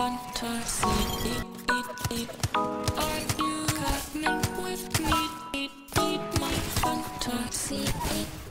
fantasy. Are you coming with me? My fantasy.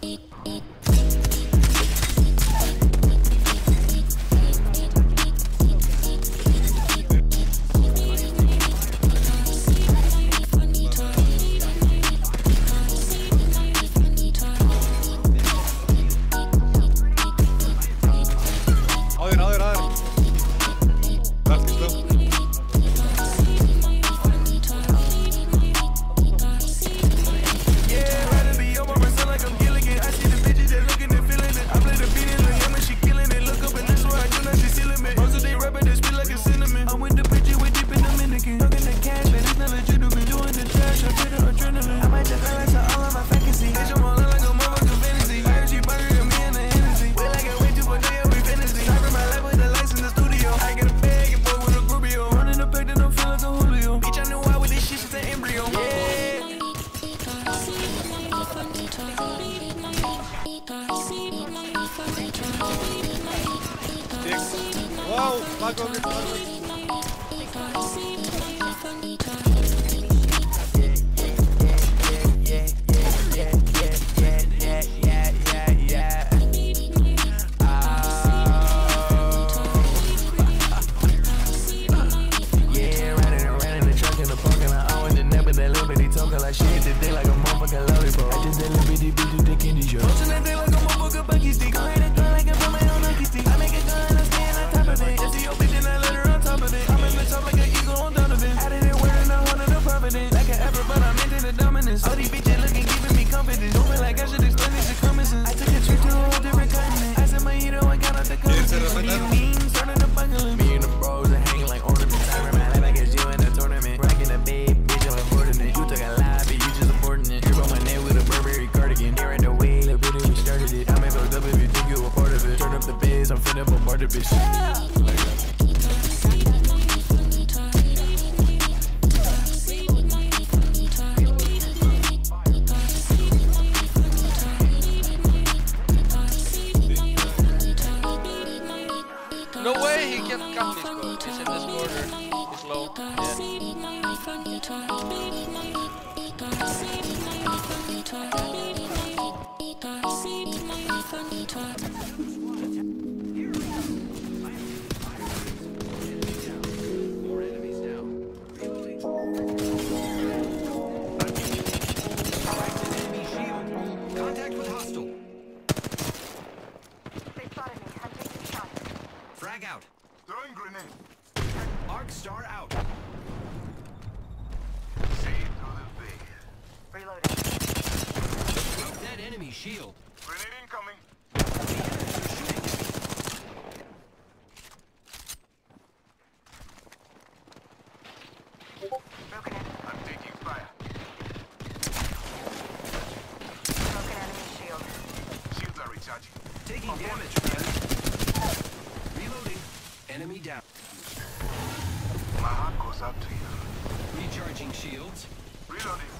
Wow, back over, back over. That little bitty bitch with the candy shop. Motion that thing like a motherfucking bucky stick. Go ahead and go like put my own lucky stick. I make it go and I stand on top of it. Just see your bitch and I let her on top of it. I'm in the top like an eagle on Donovan. Out of there wearing a horn of the providence. Like an effort, but I'm into the dominance. All these bitches looking, giving me confidence. Moving like I should explain these circumstances. I took No way he can come this goal. He's in this corner. He's low. Yeah. Frag out. Throwing grenade. Arc star out. See through the veil. Reloading. Broke that enemy shield. Grenade incoming. Broken enemy. I'm taking fire. Broken enemy shield. Shields are recharging. Taking damage, friend. Enemy down. My heart goes out to you. Recharging shields. Reloading.